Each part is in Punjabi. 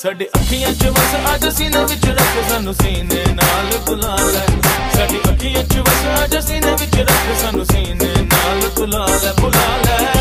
ਸਾਡੇ ਅੱਖੀਆਂ 'ਚ ਵਸ ਅੱਜ ਸੀਨੇ ਵਿੱਚ ਰੱਖ ਸਾਨੂੰ ਸੀਨੇ ਨਾਲ ਬੁਲਾ ਲੈ ਸਾਡੀ ਅੱਖੀਆਂ 'ਚ ਵਸ ਅੱਜ ਸੀਨੇ ਵਿੱਚ ਰੱਖ ਸਾਨੂੰ ਸੀਨੇ ਨਾਲ ਬੁਲਾ ਲੈ ਬੁਲਾ ਲੈ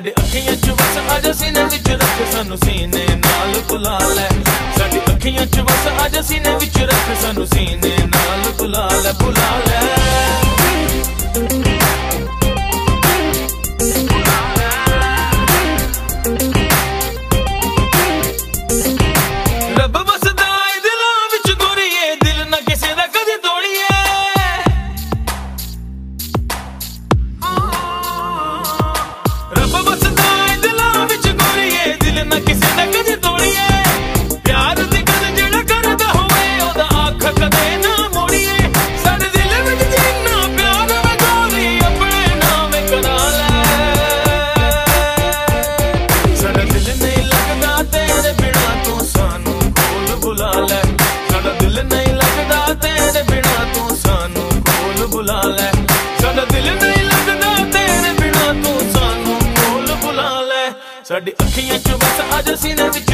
ਸਾਡੇ ਅੱਖੀਆਂ 'ਚ ਵਸ ਅੱਜ ਸੀਨੇ ਵਿੱਚ ਰੱਖ ਸਾਨੂੰ ਸੀਨੇ ਨਾਲ ਬੁਲਾ ਲੈ ਸਾਡੀ ਅੱਖੀਆਂ 'ਚ ਵਸ ਅੱਜ ਸੀਨੇ ਵਿੱਚ ਰੱਖ ਸਾਨੂੰ ਸੀਨੇ ਨਾਲ ਬੁਲਾ ਲੈ ਬੁਲਾ ਲੈ ਸਾਡੀ ਅੱਖੀਆਂ 'ਚ ਵਸ ਅੱਜ ਸੀਨੇ ਵਿੱਚ